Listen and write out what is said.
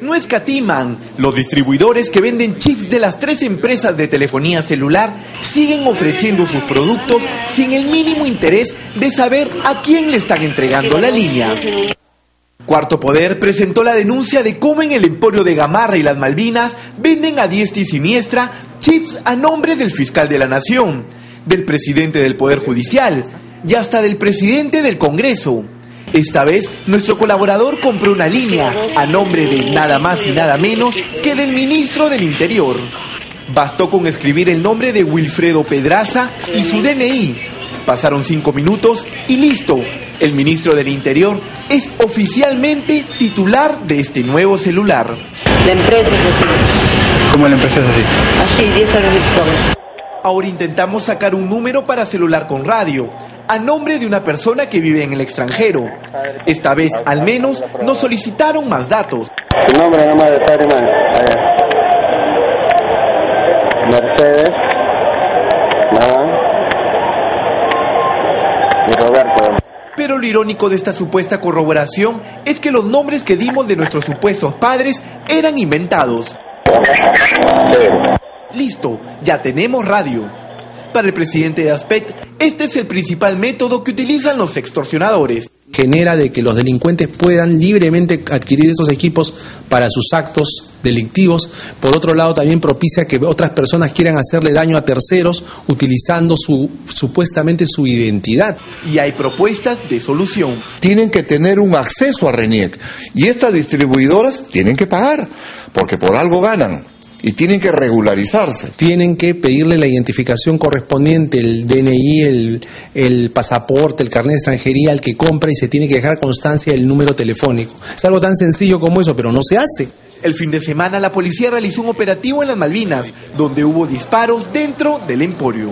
No escatiman. Los distribuidores que venden chips de las tres empresas de telefonía celular siguen ofreciendo sus productos sin el mínimo interés de saber a quién le están entregando la línea. Cuarto Poder presentó la denuncia de cómo en el emporio de Gamarra y las Malvinas venden a diestra y siniestra chips a nombre del fiscal de la Nación, del presidente del Poder Judicial y hasta del presidente del Congreso. Esta vez, nuestro colaborador compró una línea a nombre de nada más y nada menos que del ministro del Interior. Bastó con escribir el nombre de Wilfredo Pedraza y su DNI. Pasaron cinco minutos y listo. El ministro del Interior es oficialmente titular de este nuevo celular. La empresa es así. ¿Cómo la empresa es así? Así, 10 años de. Ahora intentamos sacar un número para celular con radio, a nombre de una persona que vive en el extranjero. Esta vez, al menos, nos solicitaron más datos. Tu nombre nomás de padre. Mercedes. Y Roberto. Pero lo irónico de esta supuesta corroboración es que los nombres que dimos de nuestros supuestos padres eran inventados. Listo, ya tenemos radio. Para el presidente de Aspect, este es el principal método que utilizan los extorsionadores. genera de que los delincuentes puedan libremente adquirir esos equipos para sus actos delictivos. Por otro lado, también propicia que otras personas quieran hacerle daño a terceros utilizando su, supuestamente su identidad. Y hay propuestas de solución. tienen que tener un acceso a RENIEC. Y estas distribuidoras tienen que pagar, porque por algo ganan. Y tienen que regularizarse. Tienen que pedirle la identificación correspondiente, el DNI, el, el pasaporte, el carnet de extranjería al que compra y se tiene que dejar constancia del número telefónico. Es algo tan sencillo como eso, pero no se hace. El fin de semana la policía realizó un operativo en las Malvinas, donde hubo disparos dentro del emporio.